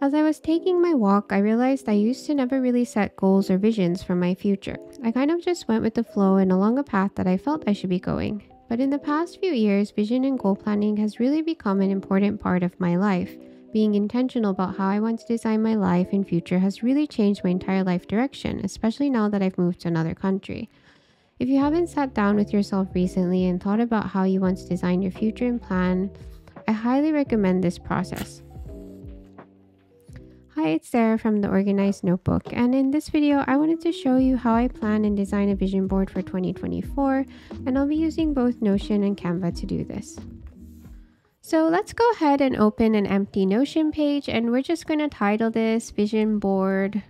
As I was taking my walk, I realized I used to never really set goals or visions for my future. I kind of just went with the flow and along a path that I felt I should be going. But in the past few years, vision and goal planning has really become an important part of my life. Being intentional about how I want to design my life and future has really changed my entire life direction, especially now that I've moved to another country. If you haven't sat down with yourself recently and thought about how you want to design your future and plan, I highly recommend this process. Hi, it's Sarah from the Organized Notebook, and in this video, I wanted to show you how I plan and design a vision board for 2024, and I'll be using both Notion and Canva to do this. So let's go ahead and open an empty Notion page, and we're just going to title this Vision Board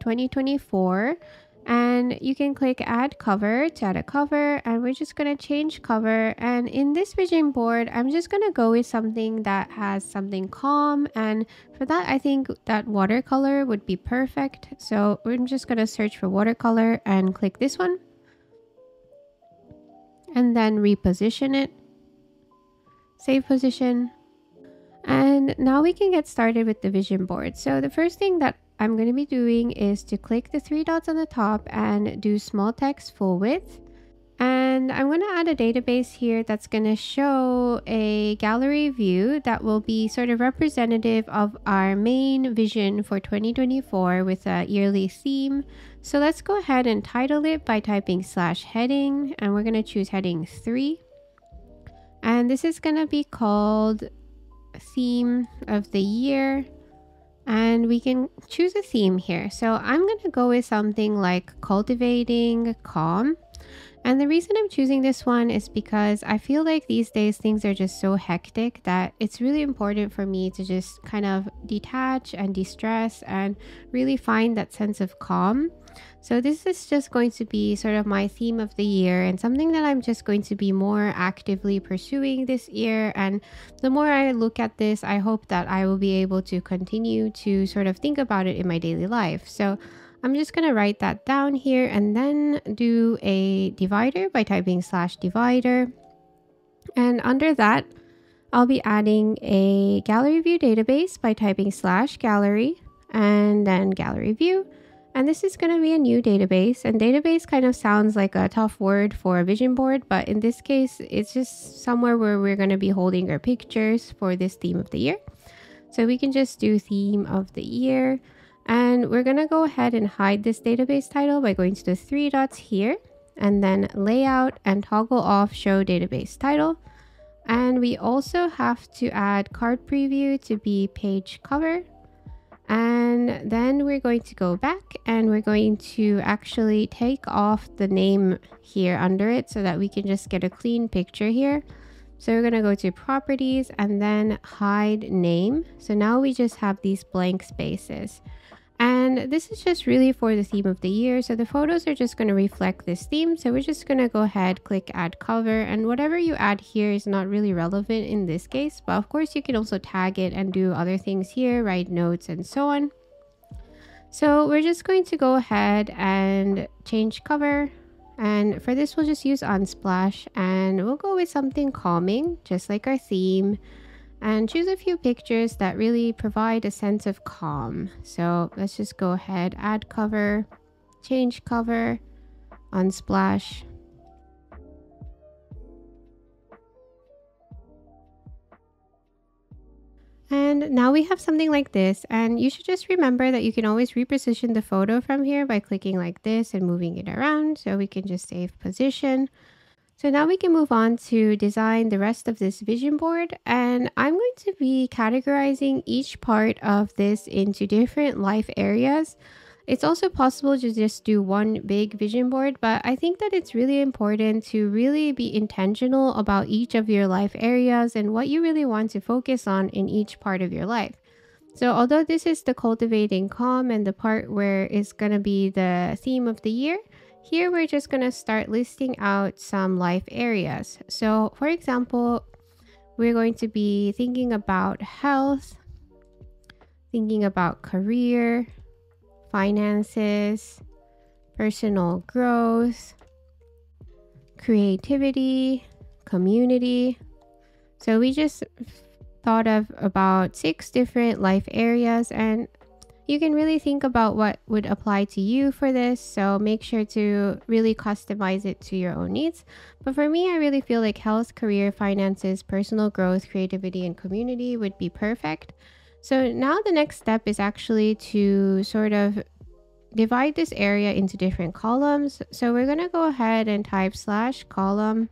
2024 and you can click add cover to add a cover and we're just going to change cover. And in this vision board i'm just going to go with something that has something calm. And for that i think that watercolor would be perfect. So we're just going to search for watercolor and click this one. And then reposition it. Save position. And now we can get started with the vision board. So the first thing that I'm going to be doing is to click the three dots on the top and do small text full width. And I'm going to add a database here that's going to show a gallery view that will be sort of representative of our main vision for 2024 with a yearly theme. So let's go ahead and title it by typing slash heading and we're going to choose heading 3. And this is going to be called theme of the year and we can choose a theme here. So I'm going to go with something like cultivating calm. And the reason I'm choosing this one is because I feel like these days things are just so hectic that it's really important for me to just kind of detach and de-stress and really find that sense of calm. So this is just going to be sort of my theme of the year and something that I'm just going to be more actively pursuing this year. And the more I look at this, I hope that I will be able to continue to sort of think about it in my daily life. So I'm just going to write that down here and then do a divider by typing slash divider. And under that, I'll be adding a gallery view database by typing slash gallery and then gallery view. And this is going to be a new database. And database kind of sounds like a tough word for a vision board, but in this case, it's just somewhere where we're going to be holding our pictures for this theme of the year. So we can just do theme of the year. And we're going to go ahead and hide this database title by going to the three dots here and then layout and toggle off show database title. And we also have to add card preview to be page cover and then we're going to go back and we're going to actually take off the name here under it so that we can just get a clean picture here. So we're going to go to properties and then hide name. So now we just have these blank spaces. And this is just really for the theme of the year. So the photos are just going to reflect this theme. So we're just going to go ahead, click add cover and whatever you add here is not really relevant in this case. But of course you can also tag it and do other things here, write notes and so on. So we're just going to go ahead and change cover. And for this, we'll just use Unsplash and we'll go with something calming, just like our theme and choose a few pictures that really provide a sense of calm. So let's just go ahead, add cover, change cover, unsplash. And now we have something like this and you should just remember that you can always reposition the photo from here by clicking like this and moving it around so we can just save position. So now we can move on to design the rest of this vision board and I'm going to be categorizing each part of this into different life areas. It's also possible to just do one big vision board, but I think that it's really important to really be intentional about each of your life areas and what you really want to focus on in each part of your life. So although this is the cultivating calm and the part where it's going to be the theme of the year, here we're just going to start listing out some life areas. So for example, we're going to be thinking about health, thinking about career, finances, personal growth, creativity, community. So we just thought of about six different life areas and you can really think about what would apply to you for this. So make sure to really customize it to your own needs. But for me, I really feel like health, career, finances, personal growth, creativity, and community would be perfect. So now the next step is actually to sort of divide this area into different columns. So we're going to go ahead and type slash column.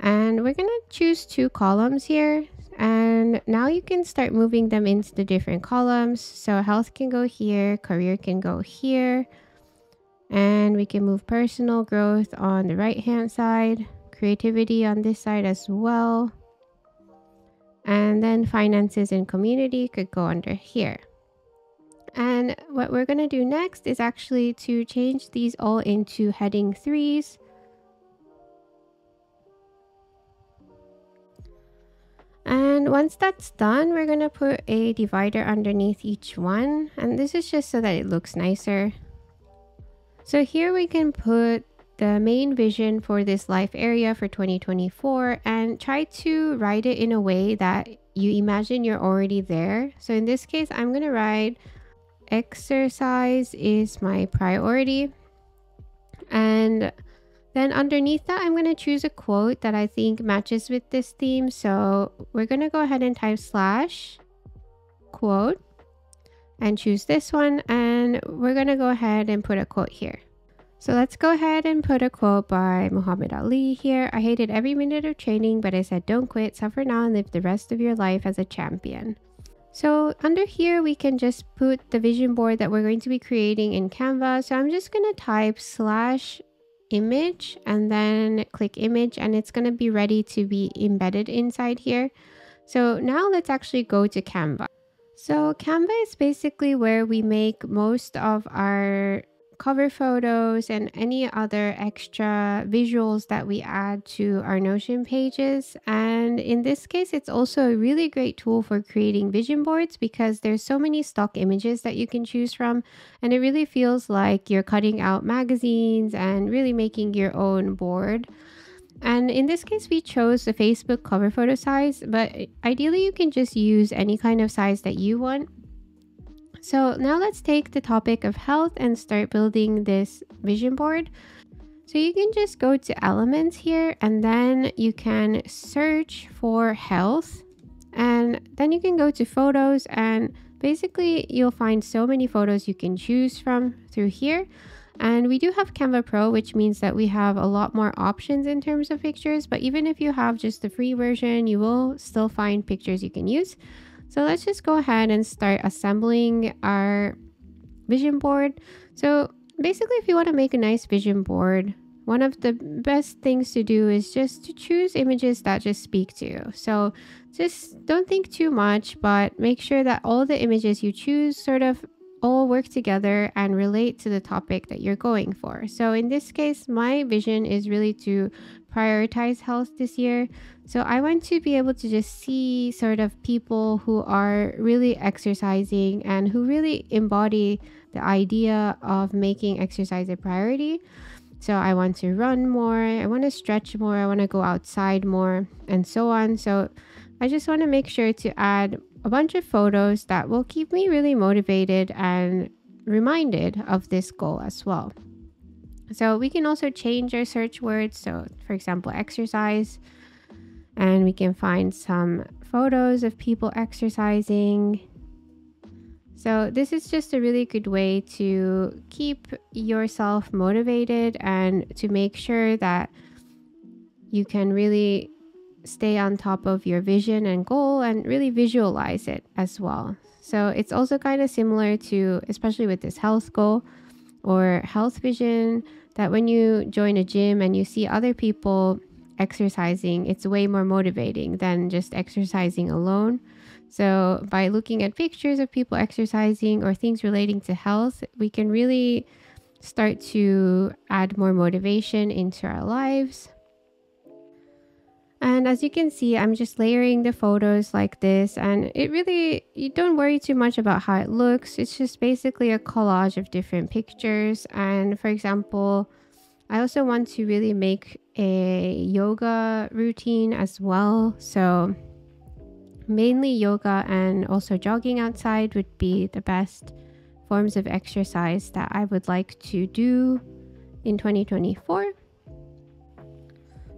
And we're going to choose two columns here and now you can start moving them into the different columns. So health can go here career can go here. And we can move personal growth on the right hand side creativity on this side as well. And then finances and community could go under here. And what we're going to do next is actually to change these all into heading threes And once that's done, we're going to put a divider underneath each one. And this is just so that it looks nicer. So here we can put the main vision for this life area for 2024 and try to write it in a way that you imagine you're already there. So in this case, I'm going to write exercise is my priority. And then underneath that, I'm going to choose a quote that I think matches with this theme. So we're going to go ahead and type slash quote and choose this one. And we're going to go ahead and put a quote here. So let's go ahead and put a quote by Muhammad Ali here. I hated every minute of training, but I said, don't quit, suffer now, and live the rest of your life as a champion. So under here, we can just put the vision board that we're going to be creating in Canva. So I'm just going to type slash image and then click image and it's going to be ready to be embedded inside here. So now let's actually go to Canva. So Canva is basically where we make most of our cover photos and any other extra visuals that we add to our Notion pages. And in this case, it's also a really great tool for creating vision boards because there's so many stock images that you can choose from. And it really feels like you're cutting out magazines and really making your own board. And in this case, we chose the Facebook cover photo size, but ideally you can just use any kind of size that you want. So now let's take the topic of health and start building this vision board. So you can just go to elements here and then you can search for health and then you can go to photos and basically you'll find so many photos you can choose from through here. And we do have Canva Pro, which means that we have a lot more options in terms of pictures. But even if you have just the free version, you will still find pictures you can use. So let's just go ahead and start assembling our vision board. So basically, if you want to make a nice vision board, one of the best things to do is just to choose images that just speak to you. So just don't think too much, but make sure that all the images you choose sort of all work together and relate to the topic that you're going for. So in this case, my vision is really to prioritize health this year. So I want to be able to just see sort of people who are really exercising and who really embody the idea of making exercise a priority. So I want to run more, I want to stretch more, I want to go outside more, and so on. So I just want to make sure to add a bunch of photos that will keep me really motivated and reminded of this goal as well. So we can also change our search words. So, for example, exercise, and we can find some photos of people exercising. So, this is just a really good way to keep yourself motivated and to make sure that you can really stay on top of your vision and goal and really visualize it as well. So it's also kind of similar to, especially with this health goal or health vision, that when you join a gym and you see other people exercising, it's way more motivating than just exercising alone. So by looking at pictures of people exercising or things relating to health, we can really start to add more motivation into our lives and as you can see, I'm just layering the photos like this and it really, you don't worry too much about how it looks. It's just basically a collage of different pictures. And for example, I also want to really make a yoga routine as well. So mainly yoga and also jogging outside would be the best forms of exercise that I would like to do in 2024.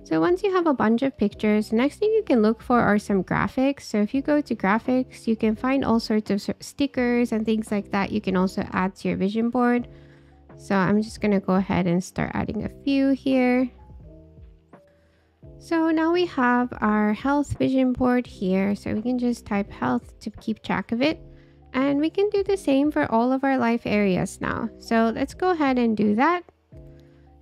So once you have a bunch of pictures, next thing you can look for are some graphics. So if you go to graphics, you can find all sorts of stickers and things like that. You can also add to your vision board. So I'm just going to go ahead and start adding a few here. So now we have our health vision board here. So we can just type health to keep track of it. And we can do the same for all of our life areas now. So let's go ahead and do that.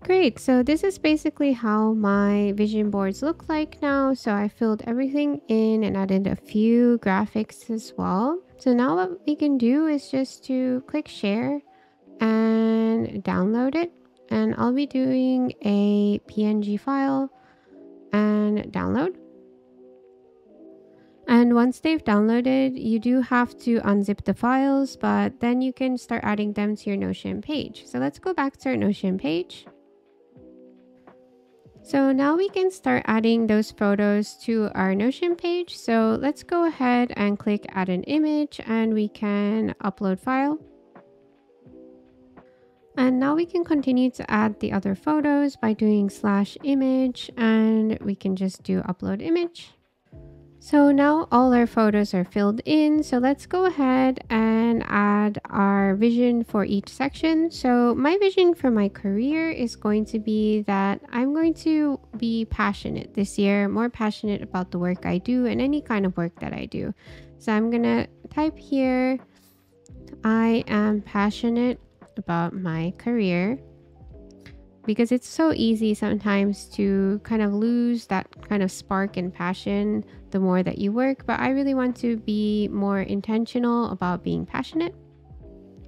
Great, so this is basically how my vision boards look like now. So I filled everything in and added a few graphics as well. So now what we can do is just to click share and download it. And I'll be doing a PNG file and download. And once they've downloaded, you do have to unzip the files, but then you can start adding them to your Notion page. So let's go back to our Notion page. So now we can start adding those photos to our Notion page. So let's go ahead and click add an image and we can upload file. And now we can continue to add the other photos by doing slash image and we can just do upload image. So now all our photos are filled in. So let's go ahead and add our vision for each section. So my vision for my career is going to be that I'm going to be passionate this year, more passionate about the work I do and any kind of work that I do. So I'm going to type here, I am passionate about my career because it's so easy sometimes to kind of lose that kind of spark and passion the more that you work. But I really want to be more intentional about being passionate.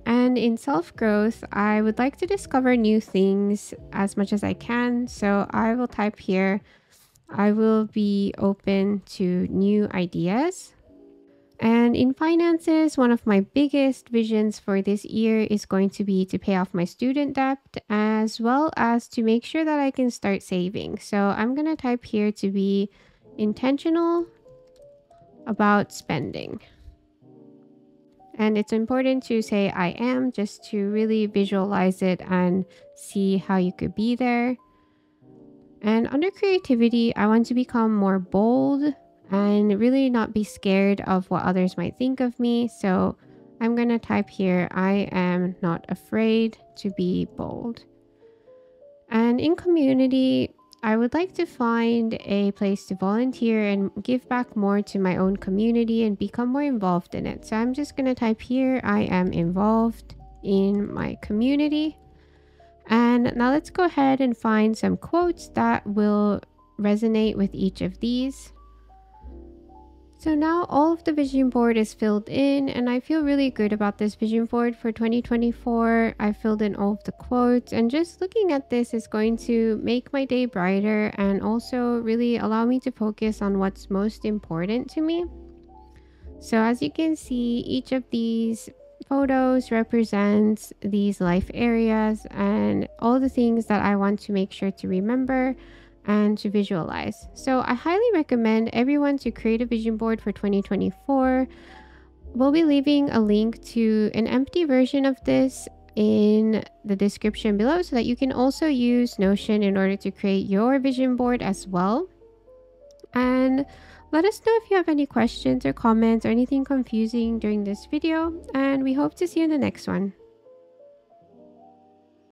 And in self growth, I would like to discover new things as much as I can. So I will type here I will be open to new ideas. And in finances, one of my biggest visions for this year is going to be to pay off my student debt as well as to make sure that I can start saving. So I'm going to type here to be intentional about spending. And it's important to say I am just to really visualize it and see how you could be there. And under creativity, I want to become more bold and really not be scared of what others might think of me. So I'm going to type here, I am not afraid to be bold. And in community, I would like to find a place to volunteer and give back more to my own community and become more involved in it. So I'm just going to type here, I am involved in my community. And now let's go ahead and find some quotes that will resonate with each of these. So now all of the vision board is filled in and I feel really good about this vision board for 2024. I filled in all of the quotes and just looking at this is going to make my day brighter and also really allow me to focus on what's most important to me. So as you can see, each of these photos represents these life areas and all the things that I want to make sure to remember and to visualize. So I highly recommend everyone to create a vision board for 2024. We'll be leaving a link to an empty version of this in the description below so that you can also use Notion in order to create your vision board as well. And let us know if you have any questions or comments or anything confusing during this video and we hope to see you in the next one.